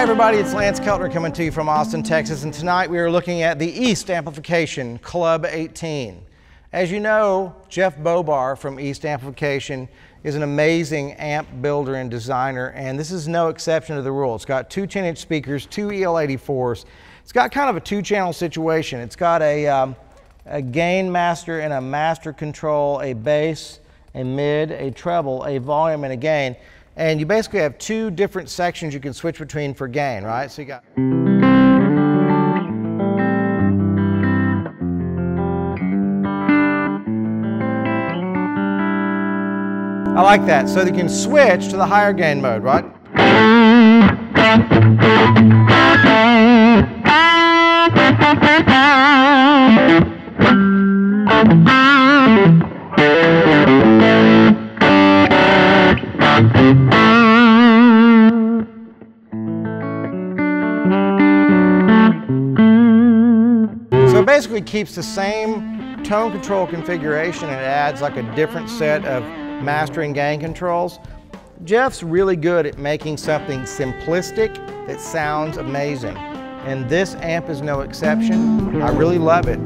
Hi everybody, it's Lance Keltner coming to you from Austin, Texas, and tonight we are looking at the East Amplification Club 18. As you know, Jeff Bober from East Amplification is an amazing amp builder and designer, and this is no exception to the rule. It's got two 10-inch speakers, two EL84s. It's got kind of a two-channel situation. It's got a, um, a gain master and a master control, a bass, a mid, a treble, a volume, and a gain. And you basically have two different sections you can switch between for gain, right? So you got. I like that. So you can switch to the higher gain mode, right? Basically keeps the same tone control configuration and adds like a different set of mastering gain controls. Jeff's really good at making something simplistic that sounds amazing. And this amp is no exception. I really love it.